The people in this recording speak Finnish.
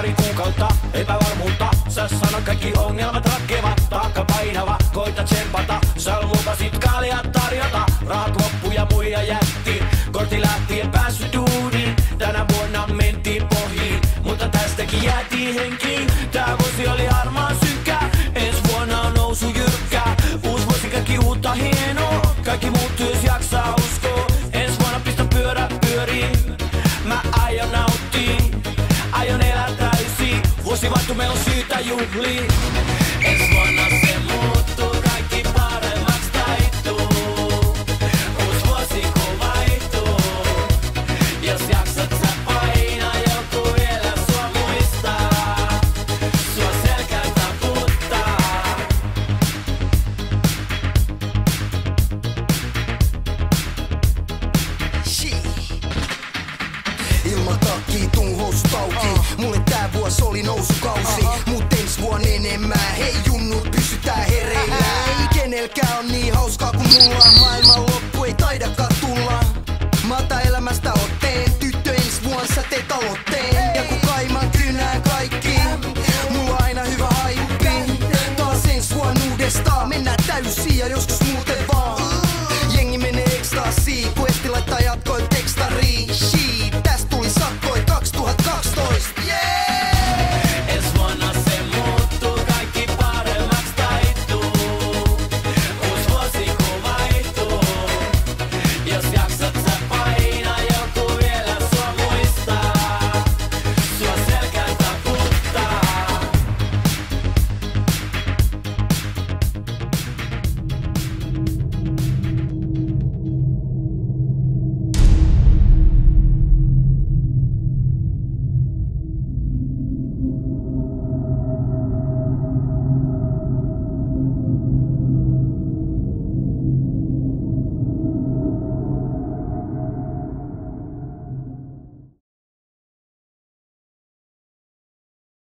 pari kuukautta epävarmuutta. Sä sanot kaikki ongelmat ratkeavat, taakka painava, koita tsempata. Sä lupasit kaljat tarjota, rahat loppu ja muija jätti. Kortti lähti, en päässyt duuniin, tänä vuonna mentiin pohjiin. Mutta tästäkin jäätiin henkiin, vaihtuu, me on syytä juhlii. Ensi vuonna se muuttuu, kaikki paremmaks taittuu. Uus vuosi kun vaihtuu, jos jaksat sä painaa, joku vielä sua muistaa. Sua selkään taputtaa. Ilman takkii, tuun I need a mi house, cocumu, amai maluco.